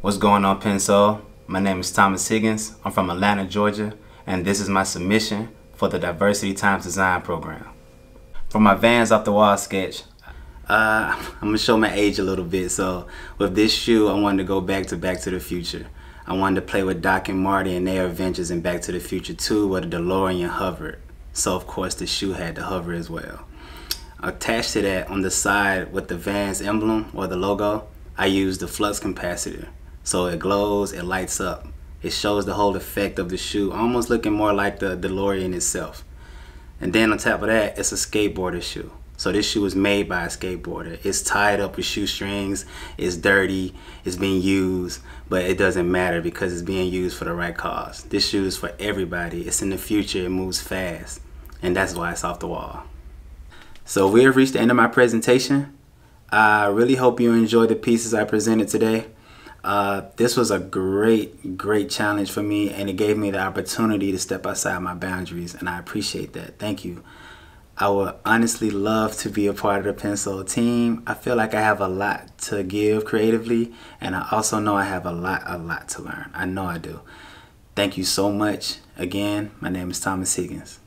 What's going on, Pensole? My name is Thomas Higgins. I'm from Atlanta, Georgia, and this is my submission for the DiverCity Times Design Program. For my Vans Off the Wall sketch, uh, I'm gonna show my age a little bit. So with this shoe, I wanted to go back to Back to the Future. I wanted to play with Doc and Marty and their adventures in Back to the Future 2 where the DeLorean hovered. So of course the shoe had to hover as well. Attached to that on the side with the Vans emblem or the logo, I used the flux capacitor. So it glows, it lights up. It shows the whole effect of the shoe, almost looking more like the DeLorean itself. And then on top of that, it's a skateboarder shoe. So this shoe was made by a skateboarder. It's tied up with shoestrings, it's dirty, it's being used, but it doesn't matter because it's being used for the right cause. This shoe is for everybody. It's in the future, it moves fast, and that's why it's off the wall. So we have reached the end of my presentation. I really hope you enjoyed the pieces I presented today. Uh, this was a great, great challenge for me, and it gave me the opportunity to step outside my boundaries, and I appreciate that. Thank you. I would honestly love to be a part of the Pensole team. I feel like I have a lot to give creatively, and I also know I have a lot, a lot to learn. I know I do. Thank you so much. Again, my name is Thomas Higgins.